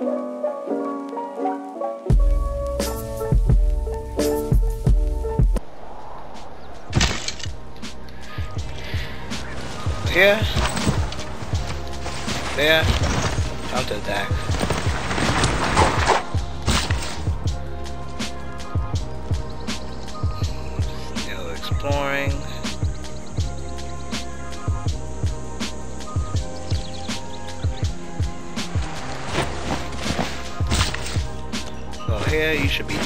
Here. There. Counter attack. Still exploring.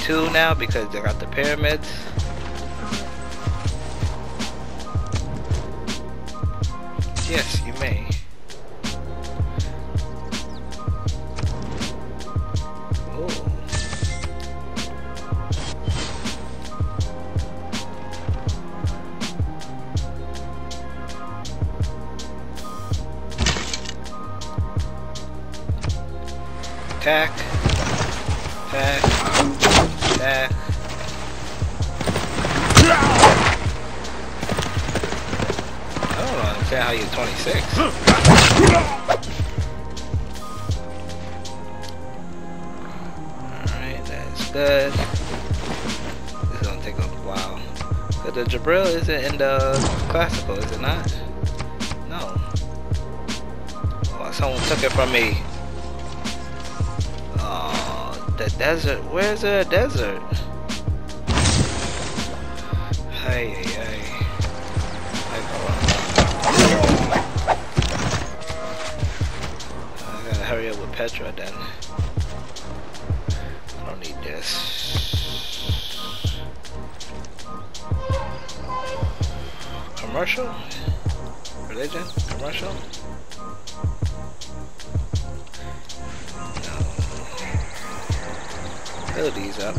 Two now because they got the pyramids. Yes, you may. Oh. Attack. Attack. Oh, I don't understand how you're 26. Alright, that's good. This is gonna take a while. But the Jabril isn't in the classical, is it not? No. Oh, someone took it from me. The desert. Where's the desert? Hey, hey, hey. I gotta hurry up with Petra then. I don't need this. Commercial? Religion? Commercial? These up.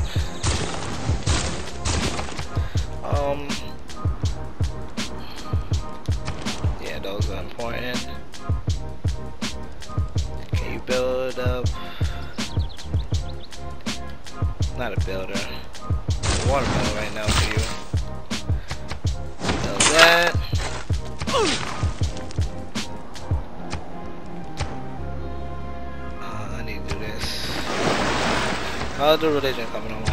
Um. Yeah, those are important. Can you build up? Not a builder. Watermelon right now for you. Build that. The religion coming along?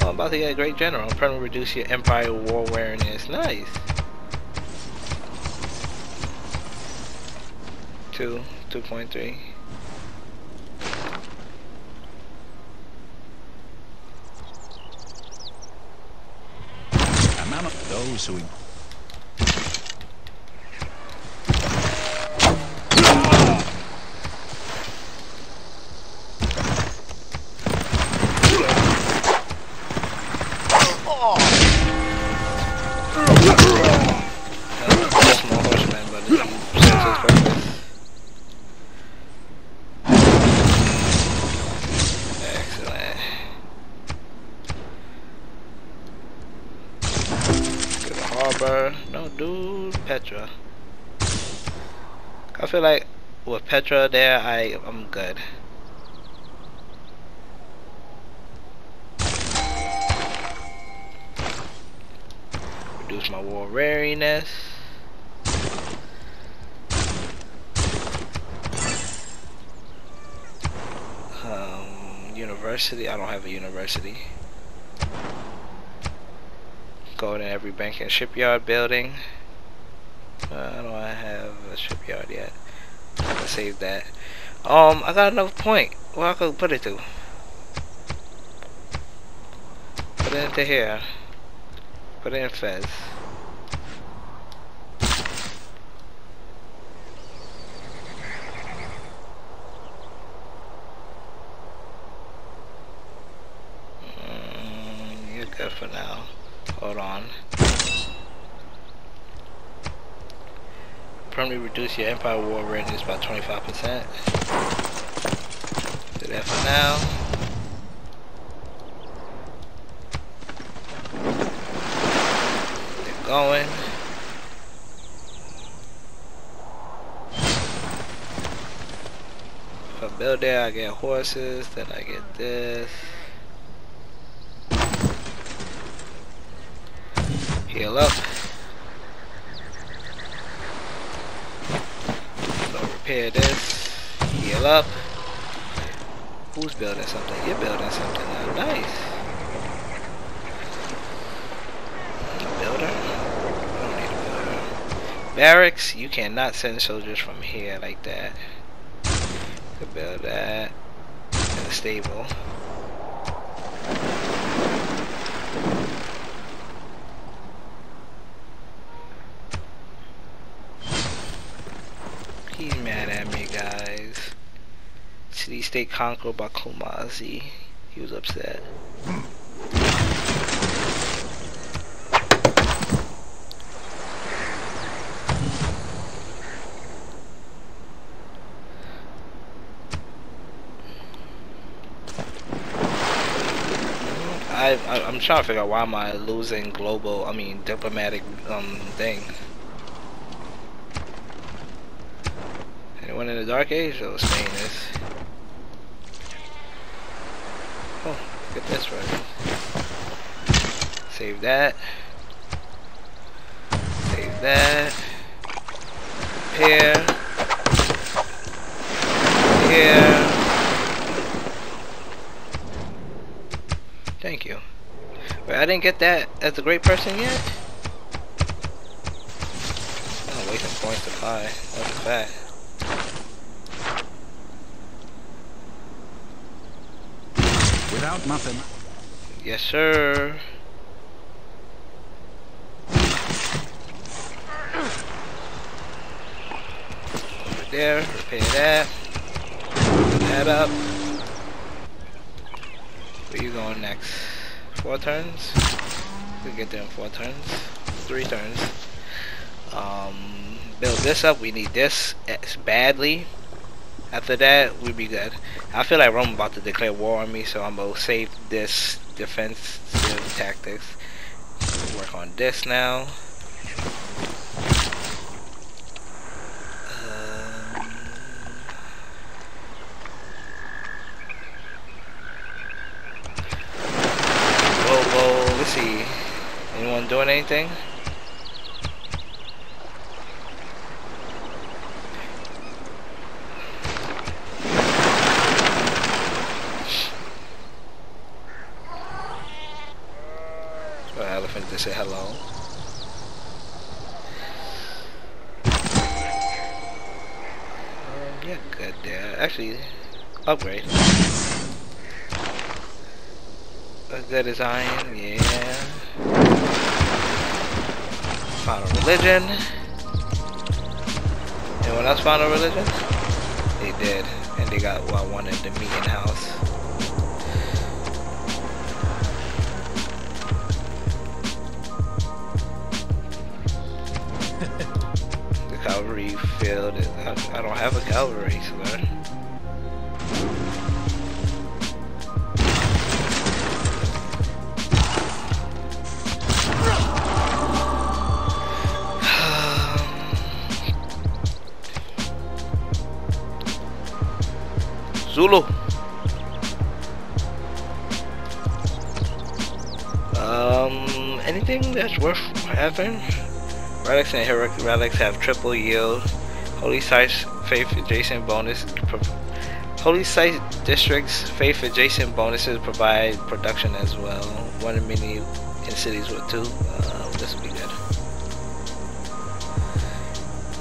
Oh, I'm about to get a great general. I'm trying to reduce your empire war awareness. Nice. Two, two point three. those who feel like with Petra there, I I'm good. Reduce my war wariness. Um, university. I don't have a university. Go to every bank and shipyard building. Uh, I don't have a shipyard yet. Save that. Um, I got another point. Where I could put it to? Put it into here. Put it in Fez. Mm, you're good for now. Hold on. Permanently reduce your Empire War readiness by 25%. Do that for now. Going. If I build there, I get horses, then I get this. Heal up. So repair this. Heal up. Who's building something? You're building something now. Nice. Builder? Builder. Barracks, you cannot send soldiers from here like that. Could build that. In the stable. He's mad at me, guys. City state conquered by Kumasi. He was upset. I, I am trying to figure out why am I losing global I mean diplomatic um thing. Anyone in the dark age that was saying this? Oh, get this right. Save that. Save that. Here. Here. Thank you. Wait, I didn't get that as a great person yet? I'm wasting points to buy. That's a fact. Without muffin. Yes, sir. Over there, repair that. That up. Where you going next? Four turns? We get there in four turns. Three turns. Um, build this up. We need this badly. After that, we'll be good. I feel like Rome about to declare war on me, so I'm gonna save this defensive tactics. Work on this now. Um, whoa, whoa, let's see. Anyone doing anything? Or elephant to say hello. Um, yeah, good there. Actually, upgrade. A good design, yeah. A religion. Anyone else found a religion? They did. And they got what I wanted, the meeting house. Cavalry. I, I don't have a cavalry, sir. Zulu. Um, anything that's worth having? Relics and heroic relics have triple yield. Holy sites, faith adjacent bonus. Holy site districts, faith adjacent bonuses provide production as well. One in many in cities with two. Uh, this will be good.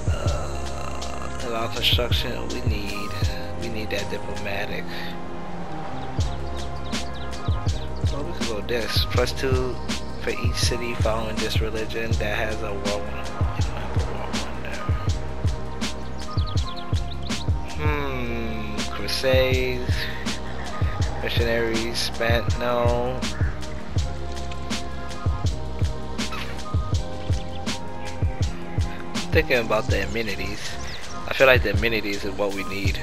Uh, allow construction. We need. We need that diplomatic. Well, we could go this. Plus two for each city following this religion that has a one. Hmm. Crusades. Missionaries spent. No. Thinking about the amenities. I feel like the amenities is what we need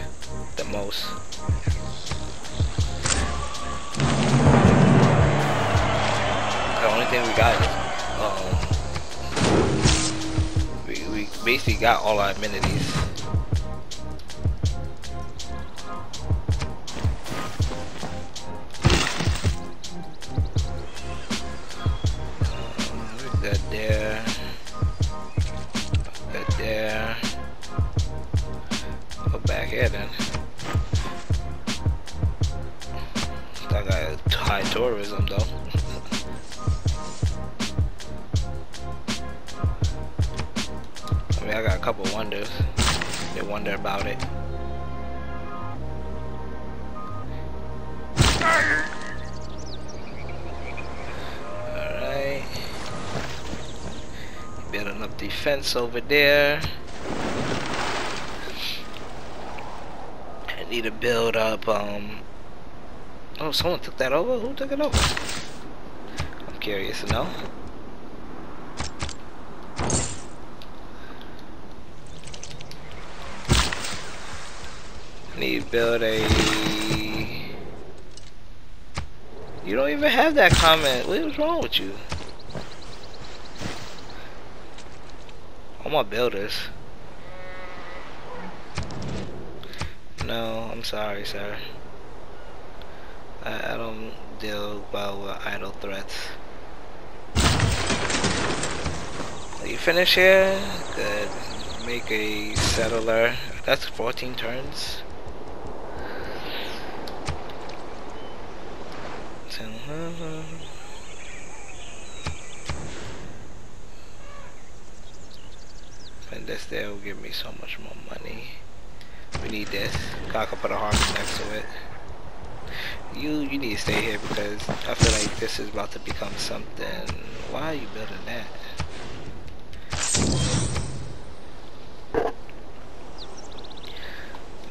the most. We got um, we, we basically got all our amenities. There. There. Go back here then. high tourism though. Couple wonders. They wonder about it. Alright. Building up defense over there. I need to build up, um... Oh, someone took that over? Who took it over? I'm curious to know. Need build a... You don't even have that comment. What is wrong with you? All my builders. No, I'm sorry, sir. I, I don't deal well with idle threats. Are you finished here? Good. Make a settler. That's 14 turns. Mm-hmm. And this there will give me so much more money. We need this. I put a harvey next to it. You you need to stay here because I feel like this is about to become something. Why are you building that?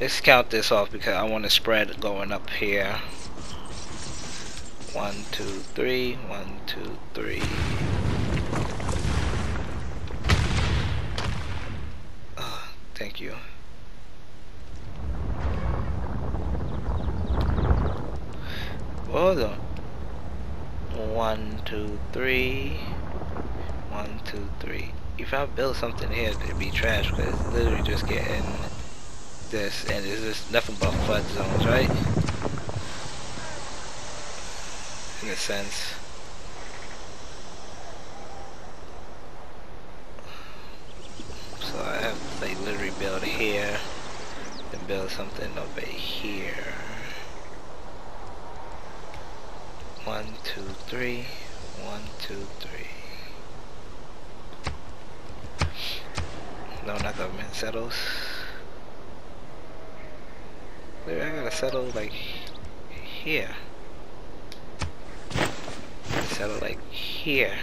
Let's count this off because I want to spread going up here. One, two, three. One, two, three. Oh, thank you. Hold on. One, two, three. One, two, three. If I build something here, it'd be trash because it's literally just getting this, and it's just nothing but flood zones, right? In a sense. So I have to like literally build here, then build something over here. One, two, three. One, two, three. No, not government settles. Maybe I gotta settle like here. Settle like here.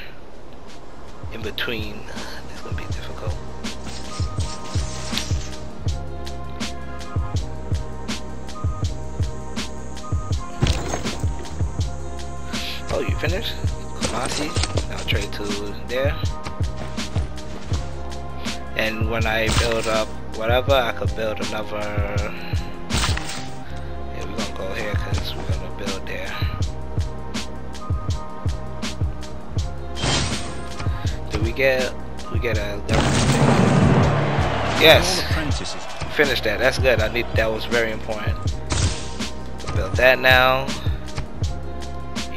In between. It's gonna be difficult. Oh, you finished? Kumasi. Now trade to there. And when I build up whatever, I could build another. We get? We get a. Yes. Finish that. That's good. I need. That was very important. Build that now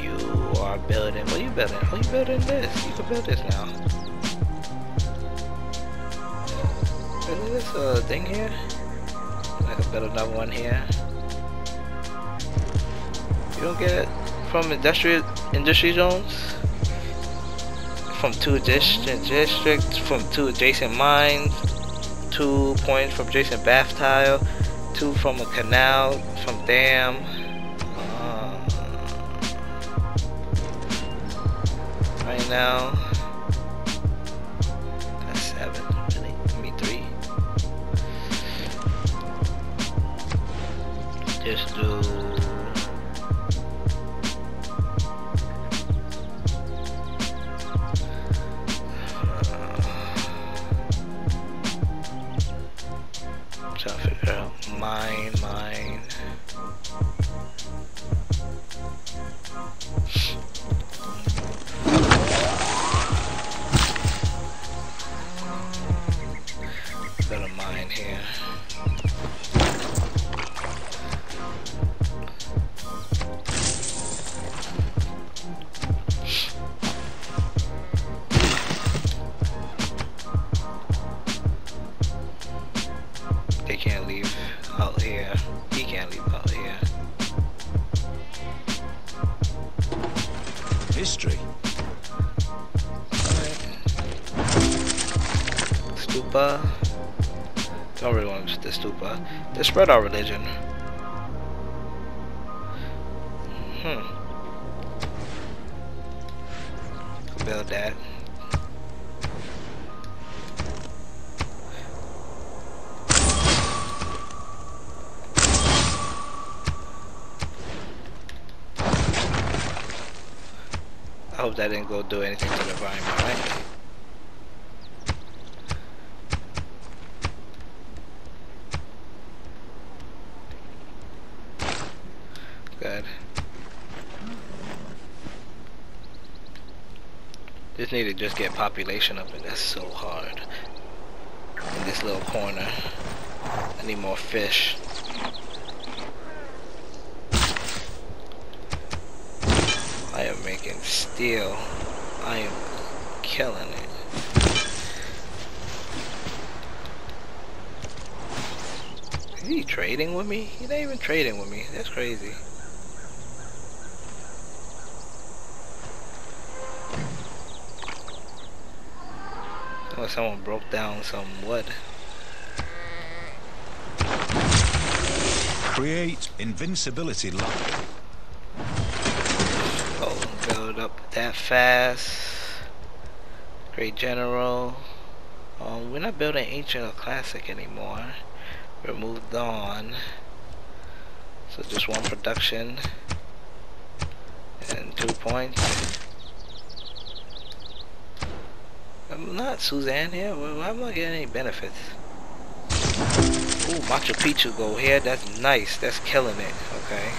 You are building. What are you building? Oh, you building this. You can build this now. Is this a thing here? I can build another one here. You don't get it from industrial industry zones? From two district districts, from two adjacent mines, two points from adjacent bath tile, two from a canal, from dam. Um, right now. That's seven, really. Me three. Just do mine, the stupa. Let's spread our religion. Hmm. Build that. I hope that didn't go do anything to the environment, right? Good. Just need to just get population up and that's so hard. In this little corner. I need more fish. I am making steel. I am killing it. Is he trading with me? He's not even trading with me. That's crazy. Oh, someone broke down some wood. Create invincibility line. Oh, build up that fast. Great General. Um, we're not building Ancient or Classic anymore. We're moved on. So just one production. And two points. I'm not suzerain here. Well, I'm not getting any benefits. Ooh, Machu Picchu go here. That's nice. That's killing it. Okay.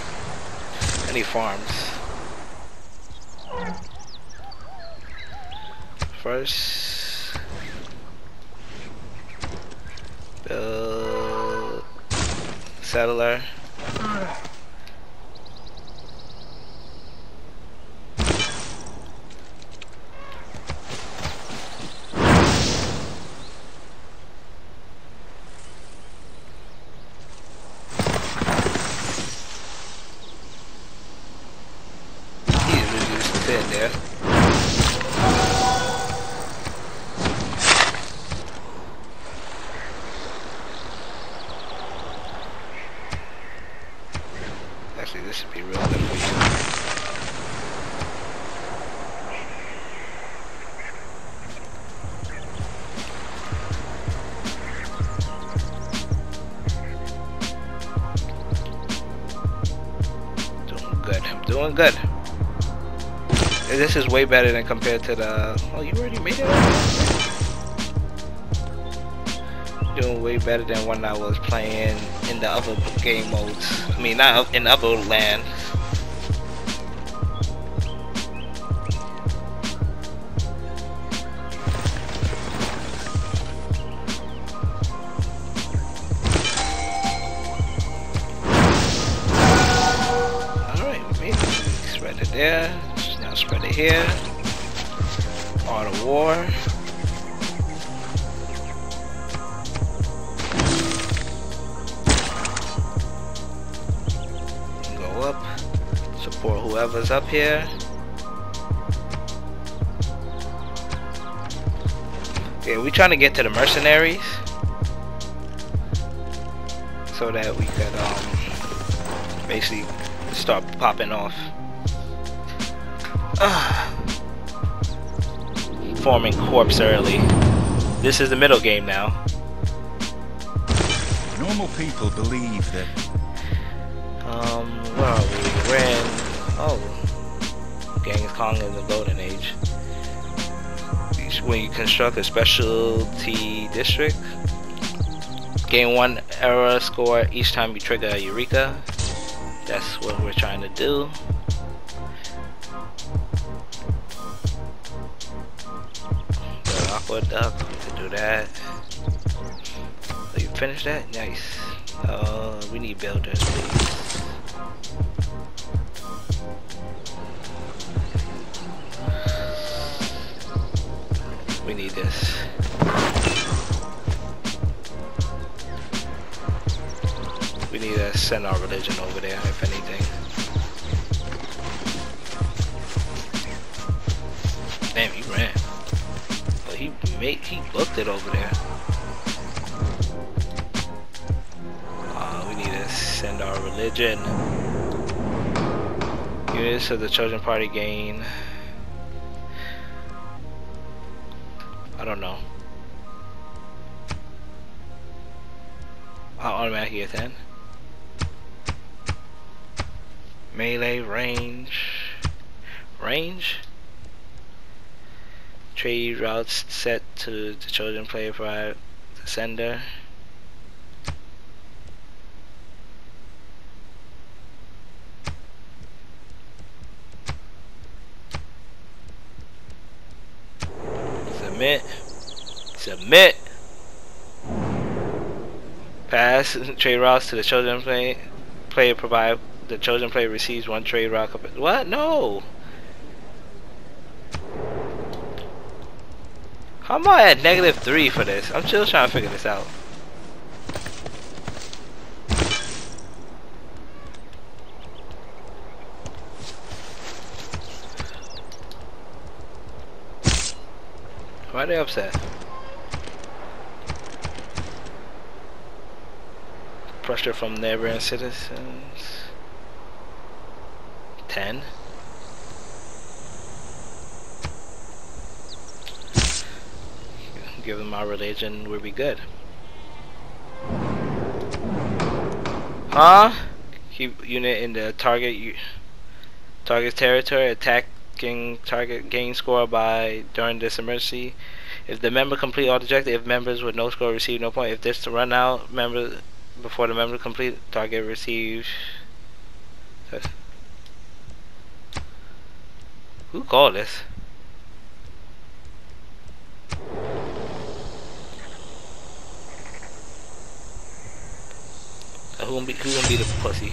Any farms. First, build settler. This is way better than compared to the. Oh, you already made it. Doing way better than when I was playing in the other game modes. I mean, not in other land. Here. Yeah, we trying to get to the mercenaries so that we could um basically start popping off. Forming corpse early. This is the middle game now. Normal people believe that Um, where are we? We're in. Oh, Genghis Khan in the Golden Age. When you construct a specialty district, gain one era score each time you trigger a Eureka. That's what we're trying to do. The aqueduct, we can do that. Oh, you finished that? Nice. Uh, we need builders, please. We need this. We need to send our religion over there, if anything. Damn, he ran. But he made, he booked it over there. Uh, we need to send our religion. Units of the chosen Party gain don't know. I'll automatically get 10. Melee range. Range? Trade routes set to the chosen player by the sender. Submit. Submit. Pass trade routes to the chosen play, player provide the chosen player receives one trade route. What? No. How am I at negative three for this? I'm still trying to figure this out. Why are they upset? Pressure from neighboring citizens. 10. Give them our religion, we'll be good. Huh? Keep unit in the target target territory attacking target gain score by during this emergency. If the member complete all objectives, if members with no score receive no point. If this to run out member before the member complete target receive. Who called this? Who gonna be who gonna be the pussy?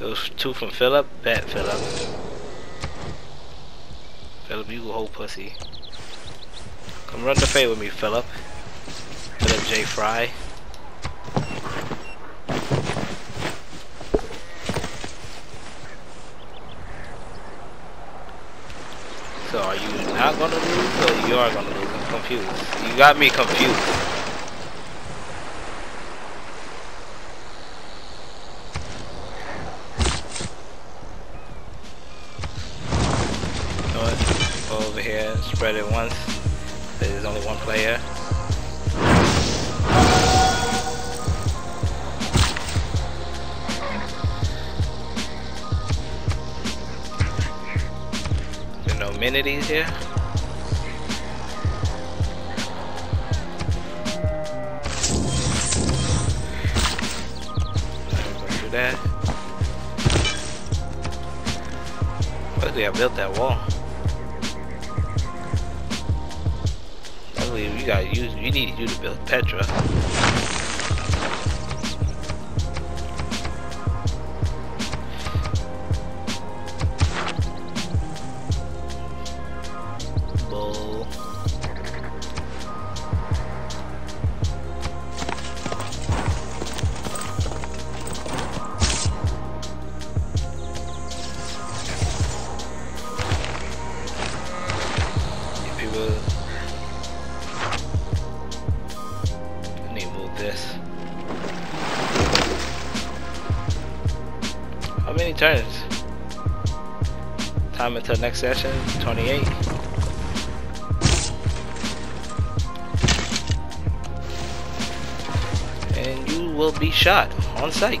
Was two from Philip. Bet Philip. Philip, you whole pussy. Come run the fade with me, Philip. Philip J. Fry. So are you not gonna lose or you are gonna lose? I'm confused. You got me confused. Over here, spread it once. There's only one player. There no amenities here. That. Luckily I built that wall. You need you to build Petra. Time until next session, 28. And you will be shot on sight.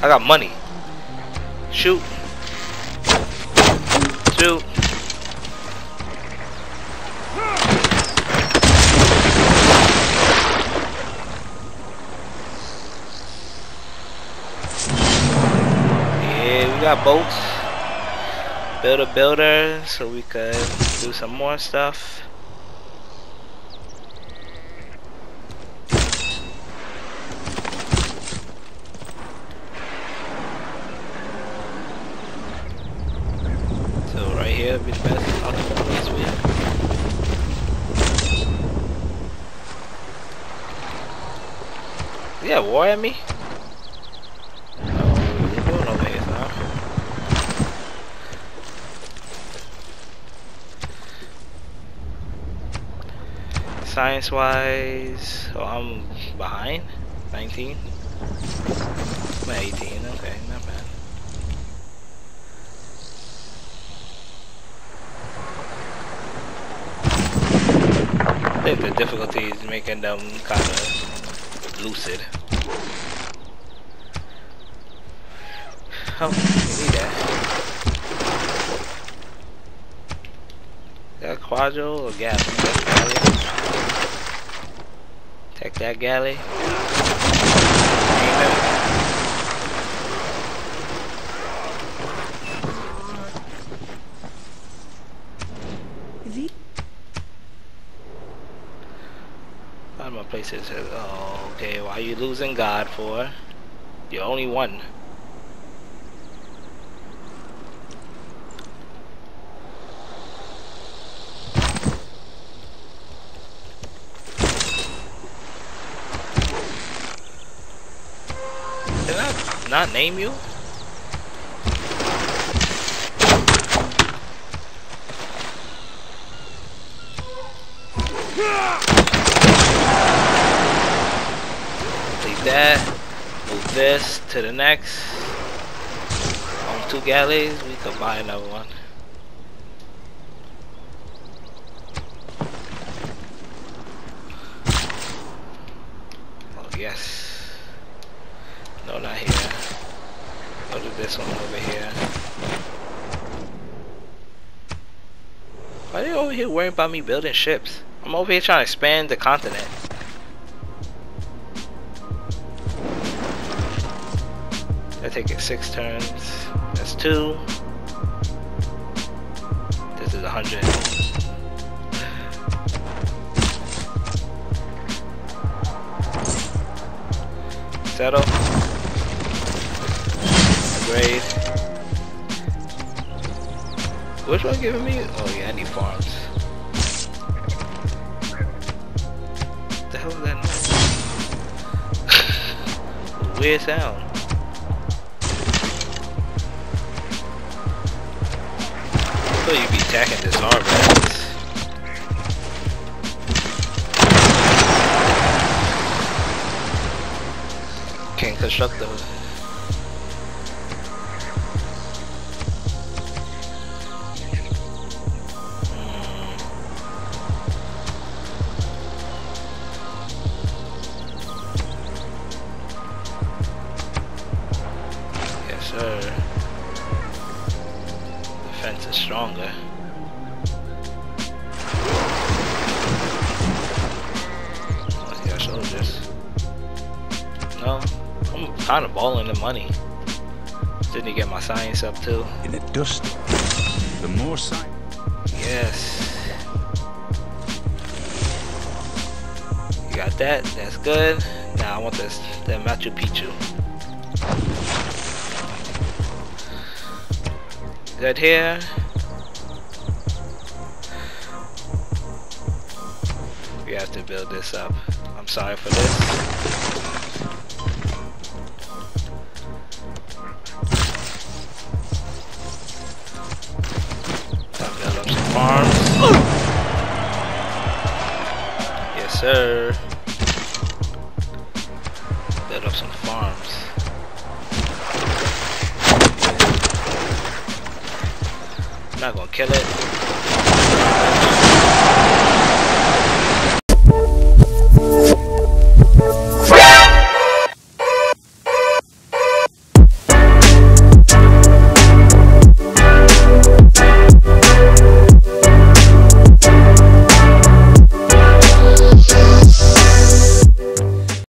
I got money. Shoot. Shoot. Yeah, we got boats. Build a builder so we could do some more stuff. So right here be the best optimal this week. War at me? Science wise, oh, I'm behind. 19. I'm 18. Okay, not bad. I think the difficulty is making them kind of lucid. Oh, we need that. That or galley? Take that galley. Wie? Find my places. Oh, okay. Why are you losing God for? You're only one. Did I not name you? Leave that. Move this to the next. On two galleys, we could buy another one. Oh yes. No, not here. This one over here. Why are they over here worrying about me building ships? I'm over here trying to expand the continent. I take it six turns. That's two. This is a hundred. Settle. Grade. Which one giving me? Oh yeah, I need farms. What the hell is that noise? Weird sound. I thought you'd be attacking this already. Can't construct those. Too. in the dust, the more science. Yes. You got that. That's good. Now I want this. The Machu Picchu. That here? We have to build this up. I'm sorry for this. Farms. Yes, sir. Build up some farms. I'm not gonna kill it.